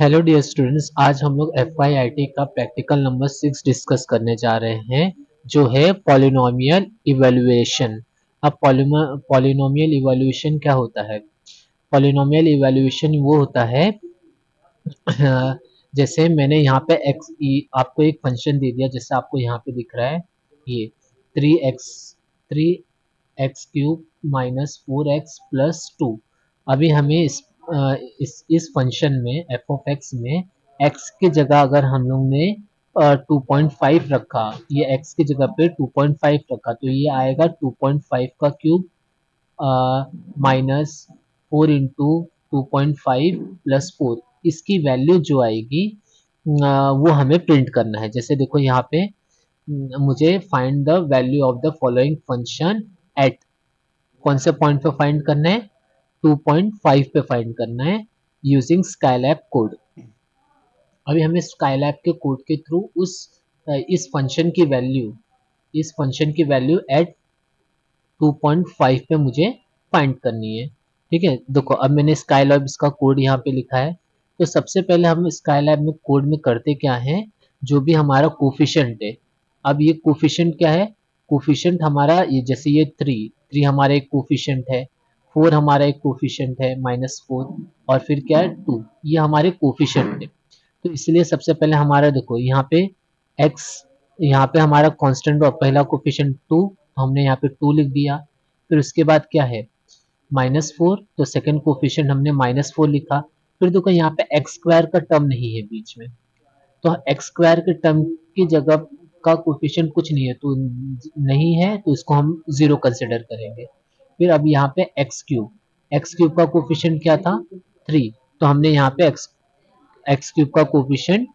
Hello dear students आज हम लोग एफ़ आई आई टी का प्रैक्टिकल नंबर सिक्स डिस्कस करने जा रहे हैं, जो है पॉलिनोमियल इवेल्युएशन अब पॉलिनोमियल इवेल्युएशन क्या होता है? पॉलिनोमियल इवेल्युएशन वो होता है, जैसे मैंने यहाँ पे एक्स आपको एक फ़ंक्शन दे दिया, जैसे आपको यहाँ पे दिख रहा है, ये three X three X cube minus four X plus two अभी हमें इस इस इस फ़ंक्शन में एफ़ ऑफ़ एक्स में एक्स की जगह अगर हम लोग ने टू पॉइंट फाइव रखा ये एक्स की जगह पे टू पॉइंट फाइव रखा तो ये आएगा टू पॉइंट फाइव का cube minus four into two point five plus four इसकी वैल्यू जो आएगी आ, वो हमें प्रिंट करना है। जैसे देखो यहाँ पे मुझे find the value of the following function at कौन से पॉइंट पे फाइंड करना है? 2.5 पे फाइंड करना है यूजिंग स्काईलैब कोड अभी हमें स्काईलैब के कोड के थ्रू उस इस फ़ंक्शन की वैल्यू इस फ़ंक्शन की वैल्यू एट 2.5 पे मुझे फाइंड करनी है। ठीक है? देखो, अब मैंने स्काईलैब इसका कोड यहाँ पे लिखा है। तो सबसे पहले हम स्काईलैब में कोड में करते क्या है? जो भी हमारा कोफिशेंट है। अब ये कोफिशेंट क्या है? कोफिशेंट हमारा, ये जैसे ये थ्री थ्री हमारा एक कोफिशेंट है। फोर हमारा एक कोफिशियंट है माइनस फोर और फिर क्या है? टू ये हमारे कोफिशियंट है तो इसलिए सबसे पहले हमारा देखो, यहाँ पे एक्स यहाँ पे हमारा कांस्टेंट पहला कोफिशियंट टू हमने यहाँ पे टू लिख दिया। फिर उसके बाद क्या है? माइनस फोर तो सेकेंड कोफिशियंट हमने माइनस फोर लिखा। फिर देखो, यहाँ पे एक्स स्क्वायर का टर्म नहीं है बीच में। तो एक्स स्क्वायर के टर्म की जगह का कोफिशियंट कुछ नहीं है तो नहीं है तो इसको हम ज़ीरो कंसिडर करेंगे। फिर अब यहाँ पे एक्स क्यूब एक्स क्यूब का कोफिशियंट क्या था? थ्री तो हमने यहाँ पे एक्स एक्स क्यूब का कोफिशियंट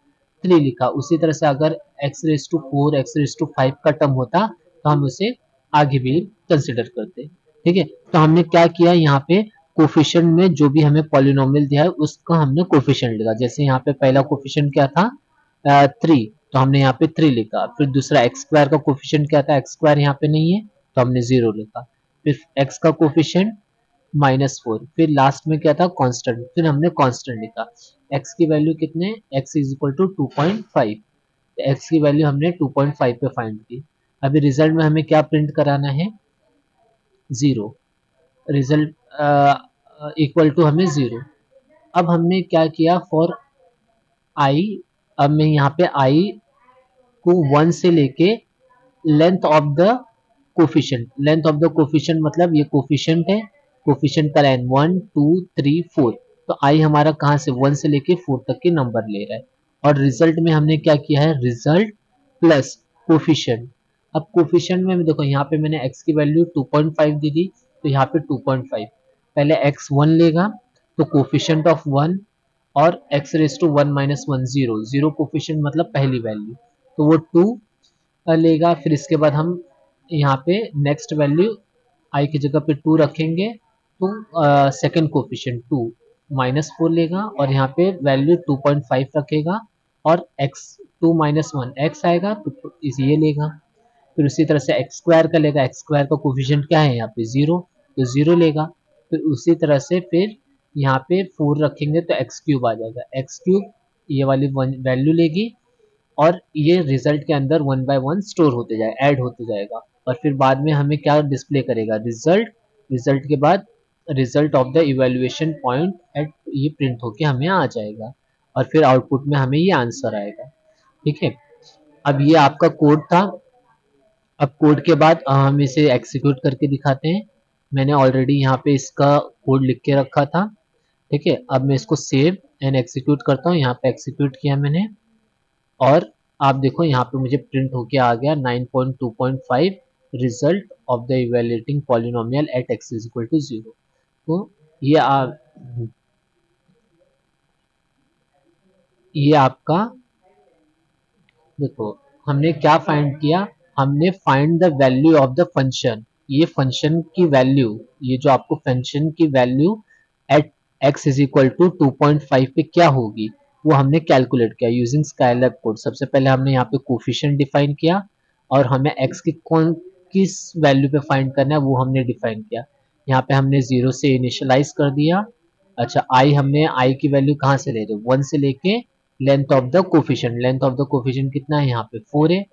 थ्री लिखा। उसी तरह से अगर x raise to four x raise to five का टर्म होता तो हम उसे आगे भी कंसिडर करते। ठीक है? तो हमने क्या किया? यहाँ पे कोफिशियंट में जो भी हमें पॉलिनोमियल दिया है, उसका हमने कोफिशियंट लिखा। जैसे यहाँ पे पहला कोफिशियंट क्या था? थ्री तो हमने यहाँ पे थ्री लिखा। फिर दूसरा एक्स स्क्वायर का कोफिशियंट क्या था? एक्स स्क्वायर यहाँ पे नहीं है तो हमने ज़ीरो लिखा। फिर x का कोफिशियंट माइनस फोर फिर लास्ट में क्या था? कांस्टेंट फिर हमने कांस्टेंट लिखा। x की वैल्यू कितने? x is equal to two point five x की वैल्यू हमने टू पॉइंट फाइव पे फाइंड की। अभी रिज़ल्ट में हमें क्या प्रिंट कराना है? ज़ीरो रिज़ल्ट इक्वल टू हमें ज़ीरो अब हमने क्या किया? फॉर आई अब मैं यहाँ पे आई को वन से लेके length of the coefficient length of the coefficient मतलब ये कोफिशियंट है। कोफिशियंट का line one two three four तो आई हमारा कहाँ से वन से लेके फोर तक के नंबर ले रहा है। और रिज़ल्ट में हमने क्या किया है? रिज़ल्ट प्लस कोफिशियंट अब कोफिशियंट में देखो, यहाँ पे मैंने x की वैल्यू 2.5 दी थी तो यहाँ पे 2.5 पहले एक्स वन लेगा तो कोफिशियंट ऑफ़ वन और x raise to one minus one zero zero coefficient मतलब पहली वैल्यू तो वो टू लेगा, फिर इसके बाद हम यहाँ पे नेक्स्ट वैल्यू आई की जगह पे टू रखेंगे तो second coefficient two minus four लेगा और यहाँ पे वैल्यू टू पॉइंट फाइव रखेगा और x two minus one x आएगा तो इस ये लेगा। फिर उसी तरह से एक्स स्क्वायर का लेगा एक्स स्क्वायर का कोफिशियंट क्या है यहाँ पे? ज़ीरो तो ज़ीरो लेगा। फिर उसी तरह से फिर यहाँ पे फोर रखेंगे तो एक्स क्यूब आ जाएगा। एक्स क्यूब ये वाली वैल्यू लेगी और ये रिज़ल्ट के अंदर वन बाय वन स्टोर होते जाए ऐड होते जाएगा। और फिर बाद में हमें क्या डिस्प्ले करेगा? रिज़ल्ट रिज़ल्ट के बाद result of the evaluation point at ये प्रिंट होके हमें आ जाएगा और फिर आउटपुट में हमें ये आंसर आएगा। ठीक है? अब ये आपका कोड था। अब कोड के बाद हम इसे एक्सिक्यूट करके दिखाते हैं। मैंने ऑलरेडी यहाँ पे इसका कोड लिख के रखा था। ठीक है? अब मैं इसको सेव एंड एक्सिक्यूट करता हूँ। यहाँ पे एक्सिक्यूट किया मैंने। और आप देखो, यहाँ पे मुझे प्रिंट होके आ गया 9.2.5 result of the evaluating polynomial at x is equal to zero. तो ये आ, ये आपका देखो हमने क्या फाइंड किया? हमने find the value of the function ये फ़ंक्शन की वैल्यू ये जो आपको फ़ंक्शन की value at x is equal to two point five पे क्या होगी? वो हमने कैलकुलेट किया यूजिंग स्काईलैब कोड सबसे पहले हमने यहाँ पे कोफिशियंट डिफाइन किया और हमें x की कौन किस वैल्यू पे फाइंड करना है, वो हमने डिफाइन किया। यहाँ पे हमने ज़ीरो से इनिशियलाइज कर दिया। अच्छा आई हमने आई की वैल्यू कहाँ से ले रहे वन से लेके length of the coefficient length of the coefficient कितना है यहाँ पे? फोर है।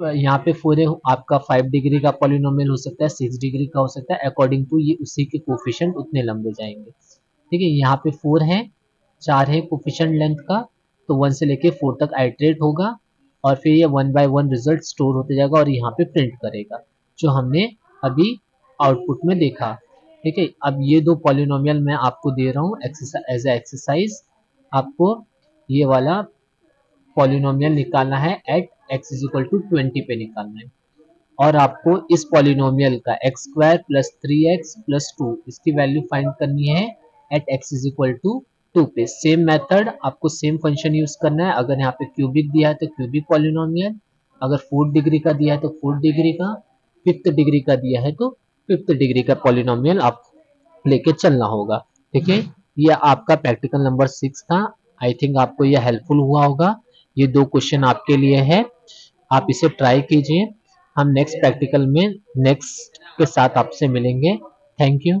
यहाँ पे फोर है, आपका फाइव डिग्री का पॉलिनोमियल हो सकता है सिक्स डिग्री का हो सकता है। अकॉर्डिंग टू ये उसी के कोफिशिएंट उतने लंबे जाएँगे। ठीक है, यहाँ पे फोर है, चार है कोफिशिएंट लेंथ का तो वन से लेके फोर तक आइट्रेट होगा। और फिर ये one by one result store होते जाएगा और यहाँ पे प्रिंट करेगा, जो हमने अभी आउटपुट में देखा। ठीक है, अब ये दो पॉलिनोमियल मैं आपको दे रहा हूँ एज ए एक्सरसाइज आपको ये वाला पॉलिनोमियल निकालना है at x is equal to twenty पे निकालना है। और आपको इस पॉलिनोमियल का x square plus three x plus two इसकी वैल्यू फाइंड करनी है at x is equal to two पे। सेम मेथड, आपको सेम फ़ंक्शन यूज़ करना है। अगर यहाँ पे क्यूबिक दिया है तो क्यूबिक पॉलिनोमियल। अगर फोर्थ डिग्री का दिया है तो फोर्थ डिग्री का। फिफ्थ डिग्री का दिया है तो फिफ्थ डिग्री का पॉलिनोमियल आप लेके चलना होगा। ठीक है ये आपका प्रैक्टिकल नंबर सिक्स था। आई थिंक आपको यह हेल्पफुल हुआ होगा। ये दो क्वेश्चन आपके लिए है। आप इसे ट्राई कीजिए। हम नेक्स्ट प्रैक्टिकल में नेक्स्ट के साथ आपसे मिलेंगे। Thank you.